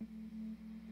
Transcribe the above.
何?